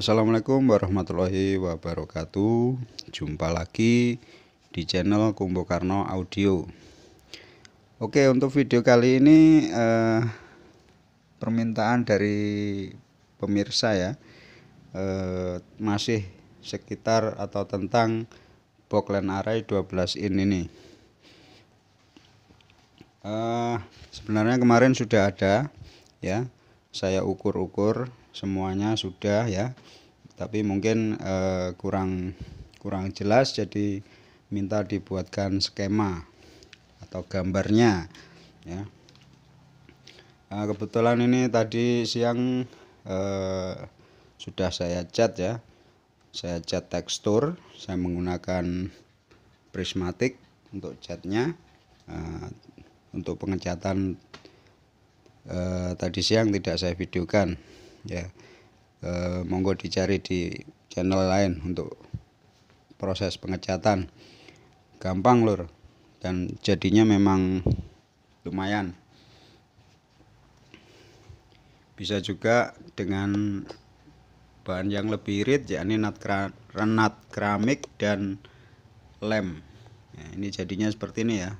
Assalamualaikum warahmatullahi wabarakatuh. Jumpa lagi di channel Kumbo Karno Audio. Oke untuk video kali ini eh, Permintaan dari pemirsa ya eh, Masih sekitar atau tentang Bockland Array 12 in ini. Eh, Sebenarnya kemarin sudah ada ya saya ukur-ukur semuanya sudah ya. Tapi mungkin eh, kurang kurang jelas jadi minta dibuatkan skema atau gambarnya ya. Nah, kebetulan ini tadi siang eh, sudah saya cat ya. Saya cat tekstur saya menggunakan prismatik untuk catnya eh, untuk pengecatan eh, tadi siang tidak saya videokan ya. Eh, monggo dicari di channel lain untuk proses pengecatan. Gampang lur. Dan jadinya memang lumayan. Bisa juga dengan bahan yang lebih irit yakni nat, keramik dan lem. Ya, ini jadinya seperti ini ya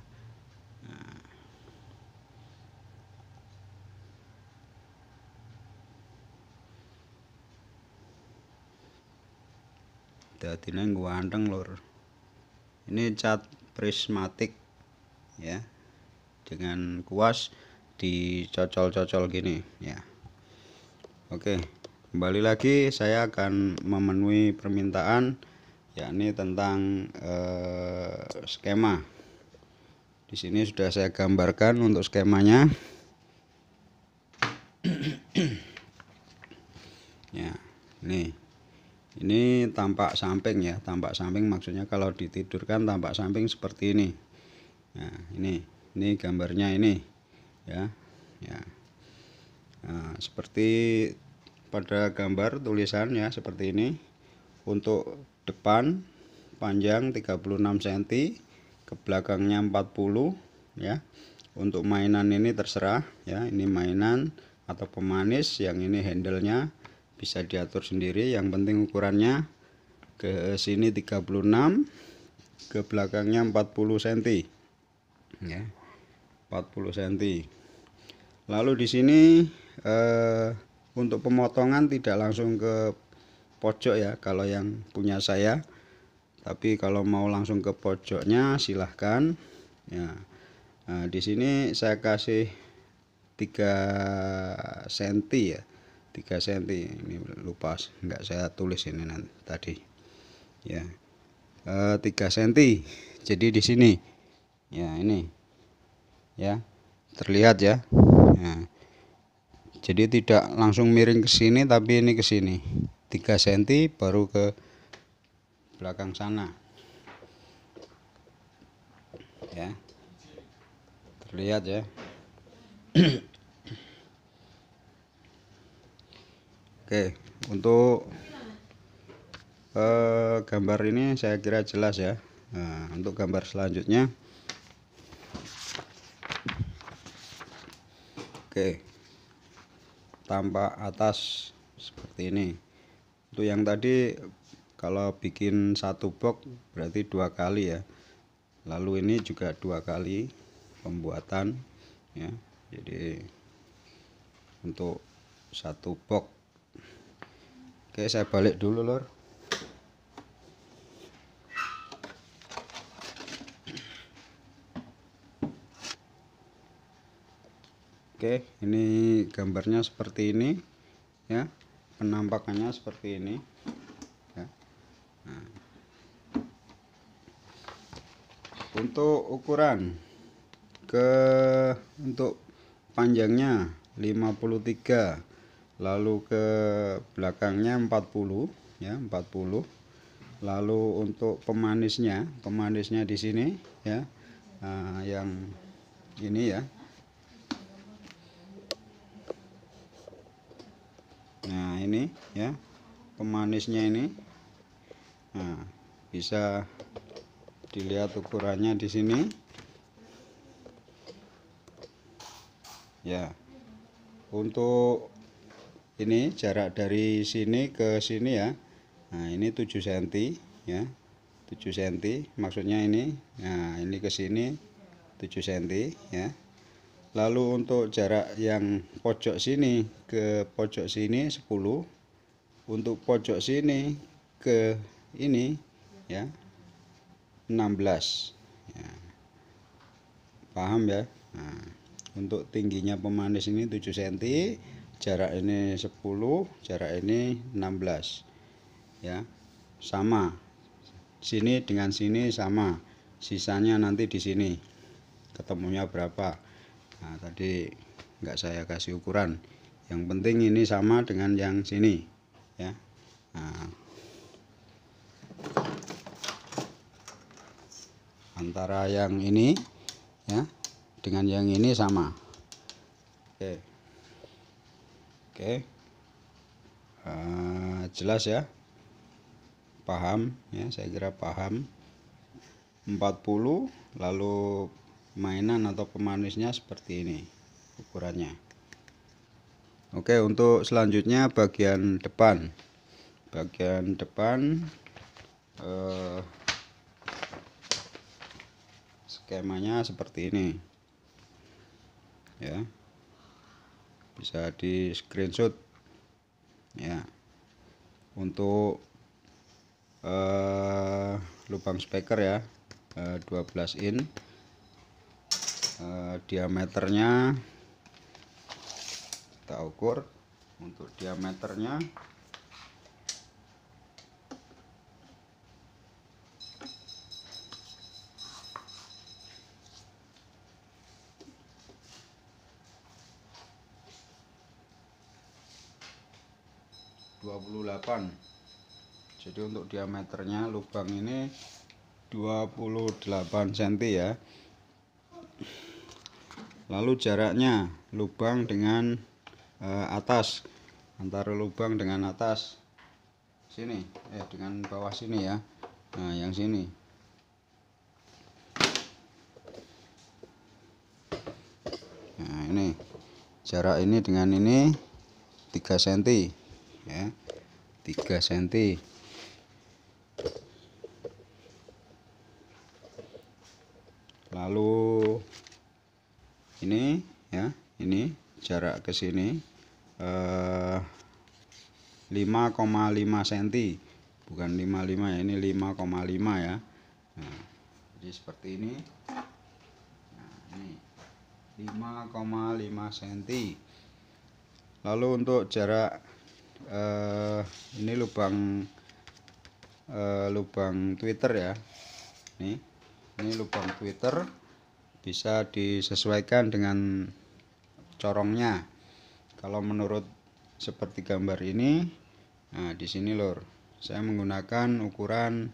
dadine ganteng lur. Ini cat prismatik ya. Dengan kuas dicocol-cocol gini ya. Oke kembali lagi saya akan memenuhi permintaan yakni tentang eh, skema. Di sini sudah saya gambarkan untuk skemanya. Ya nih ini tampak samping ya tampak samping maksudnya kalau ditidurkan tampak samping seperti ini. Nah ini ini gambarnya ini ya ya. Nah, seperti pada gambar tulisannya seperti ini. Untuk depan panjang 36 cm ke belakangnya 40 ya. Untuk mainan ini terserah ya. Ini mainan atau pemanis yang ini handle-nya bisa diatur sendiri. Yang penting ukurannya ke sini 36 ke belakangnya 40 cm ya 40 cm lalu di sini eh, untuk pemotongan tidak langsung ke pojok ya kalau yang punya saya. Tapi kalau mau langsung ke pojoknya silahkan. Ya nah, di sini saya kasih 3 cm ya 3 cm ini lupa enggak saya tulis ini nanti tadi. Ya. E, eh, 3 cm jadi di sini. Ya ini. Ya terlihat ya. Nah, jadi tidak langsung miring ke sini tapi ini ke sini. 3 cm baru ke belakang sana. Ya. Terlihat ya Oke, untuk eh, gambar ini saya kira jelas ya. Nah, untuk gambar selanjutnya, oke, tampak atas seperti ini. Untuk yang tadi, kalau bikin satu box berarti dua kali ya. Lalu ini juga dua kali pembuatan ya. Jadi untuk satu box Oke, saya balik dulu, Lor. Oke, ini gambarnya seperti ini ya. Penampakannya seperti ini. Ya. Nah. Untuk ukuran ke untuk panjangnya 53 lalu ke belakangnya 40 ya 40 lalu untuk pemanisnya pemanisnya di sini ya nah, yang ini ya. Nah ini ya pemanisnya ini. Nah bisa dilihat ukurannya di sini. Ya untuk ini jarak dari sini ke sini ya. Nah ini 7 cm ya. 7 cm maksudnya ini. Nah ini ke sini 7 cm ya. Lalu untuk jarak yang pojok sini ke pojok sini 10 untuk pojok sini ke ini ya 16 ya. paham ya? Nah, untuk tingginya pemanis ini 7 cm jarak ini 10 jarak ini 16 ya sama. Sini dengan sini sama. Sisanya nanti di sini. Ketemunya berapa? Nah tadi nggak saya kasih ukuran. Yang penting ini sama dengan yang sini. Ya. Nah, antara yang ini ya dengan yang ini sama. Oke oke. Uh, jelas ya. Paham ya saya kira paham. 40 lalu mainan atau pemanisnya seperti ini ukurannya. Oke untuk selanjutnya bagian depan. Bagian depan eh, skemanya seperti ini ya bisa di screenshot. Ya. Untuk eh, lubang speaker ya. Eh, 12 in. Eh, diameternya kita ukur. Untuk diameternya dua puluh delapan. Jadi untuk diameternya lubang ini 28 cm ya. Lalu jaraknya lubang dengan eh, atas antara lubang dengan atas sini eh dengan bawah sini ya. Nah yang sini. Nah ini. Jarak ini dengan ini 3 cm ya 3 cm lalu ini ya ini jarak ke sini eh, 5,5 cm bukan 55 ya ini 5,5 ya. Nah, jadi seperti ini. Nah, ini 5,5 cm lalu untuk jarak eh, ini lubang eh, lubang Twitter ya. Nih ini lubang Twitter bisa disesuaikan dengan corongnya. Kalau menurut seperti gambar ini nah di sini lor saya menggunakan ukuran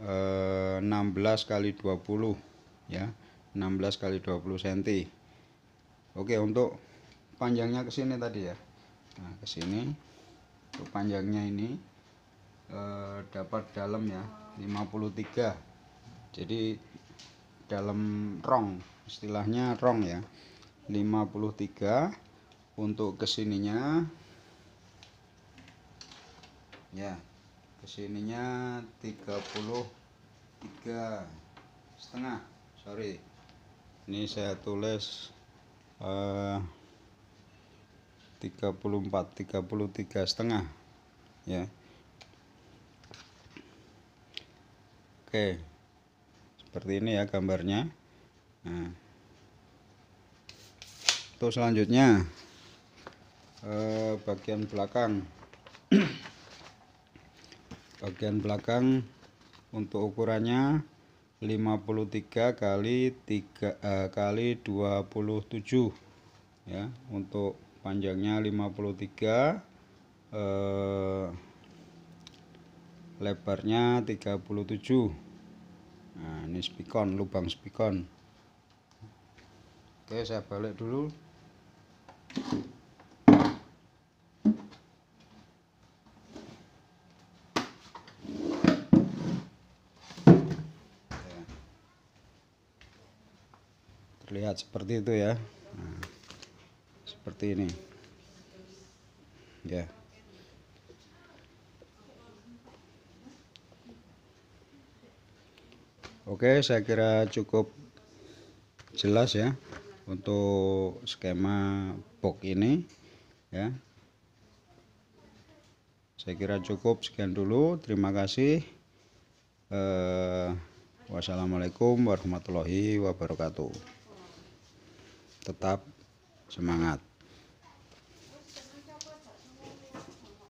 eh, 16 kali 20 ya. 16 kali 20 cm Oke untuk panjangnya ke sini tadi ya nah ke sini. Untuk panjangnya ini eh, dapat dalam ya 53 jadi dalam rong istilahnya rong ya. 53 untuk ke sininya. Ya ke sininya 33 setengah sorry. Ini saya tulis eh, 34 33 setengah ya. Oke seperti ini ya gambarnya. Nah, untuk selanjutnya eh, bagian belakang. Bagian belakang untuk ukurannya 53 kali 3 eh, kali 27 ya. Untuk panjangnya 53 eh, lebarnya 37 nah ini spikon lubang spikon. Oke saya balik dulu. Terlihat seperti itu ya. Nah, seperti ini. Ya. Oke saya kira cukup jelas ya untuk skema box ini ya. Saya kira cukup. Sekian dulu. Terima kasih. Eh, wassalamualaikum warahmatullahi wabarakatuh. Tetap semangat